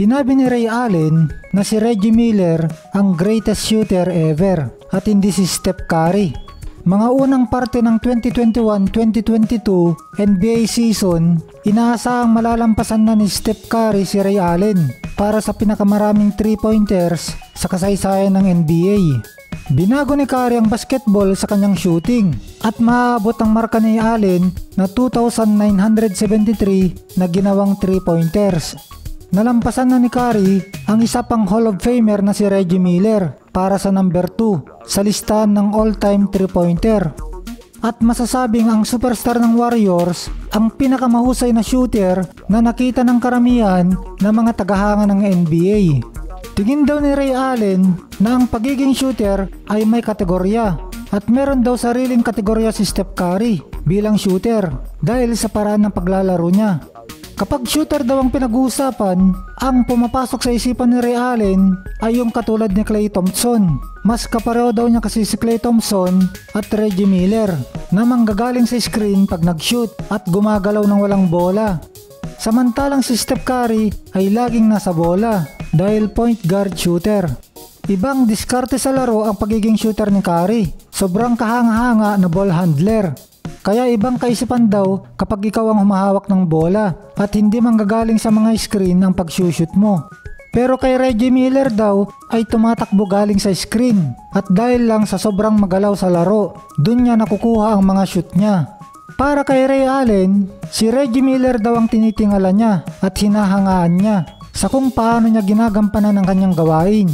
Sinabi ni Ray Allen na si Reggie Miller ang greatest shooter ever at hindi si Steph Curry. Mga unang parte ng 2021-2022 NBA season, inaasahang malalampasan na ni Steph Curry si Ray Allen para sa pinakamaraming 3-pointers sa kasaysayan ng NBA. Binago ni Curry ang basketball sa kanyang shooting at maaabot ang marka ni Allen na 2,973 na ginawang 3-pointers. Nalampasan na ni Curry ang isa pang Hall of Famer na si Reggie Miller para sa number 2 sa listahan ng all-time 3-pointer. At masasabing ang superstar ng Warriors ang pinakamahusay na shooter na nakita ng karamihan ng mga tagahanga ng NBA. Tingin daw ni Ray Allen na ang pagiging shooter ay may kategorya at meron daw sariling kategorya si Steph Curry bilang shooter dahil sa paraan ng paglalaro niya. Kapag shooter daw ang pinag-uusapan, ang pumapasok sa isipan ni Ray Allen ay yung katulad ni Clay Thompson. Mas kapareho daw niya kasi si Clay Thompson at Reggie Miller na manggagaling sa screen pag nag-shoot at gumagalaw ng walang bola. Samantalang si Steph Curry ay laging nasa bola dahil point guard shooter. Ibang diskarte sa laro ang pagiging shooter ni Curry. Sobrang kahanga-hanga na ball handler kaya ibang kaisipan daw kapag ikaw ang humahawak ng bola at hindi manggagaling sa mga screen ang pag-shoot mo. Pero kay Reggie Miller daw ay tumatakbo galing sa screen at dahil lang sa sobrang magalaw sa laro, dun niya nakukuha ang mga shoot niya. Para kay Ray Allen, si Reggie Miller daw ang tinitingala niya at hinahangaan niya sa kung paano niya ginagampanan ang kanyang gawain.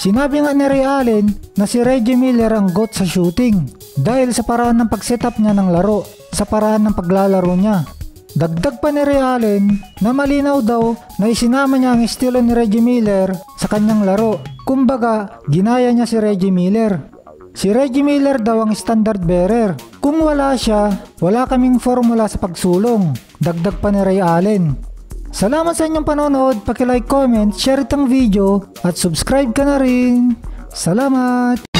Sinabi nga ni Ray Allen na si Reggie Miller ang GOAT sa shooting dahil sa paraan ng pag-setup niya ng laro, sa paraan ng paglalaro niya. Dagdag pa ni Ray Allen na malinaw daw na isinama niya ang estilo ni Reggie Miller sa kanyang laro. Kumbaga, ginaya niya si Reggie Miller. Si Reggie Miller daw ang standard bearer. Kung wala siya, wala kaming formula sa pagsulong. Dagdag pa ni Ray Allen. Salamat sa inyong panonood, like, comment, share itong video at subscribe ka na rin. Salamat!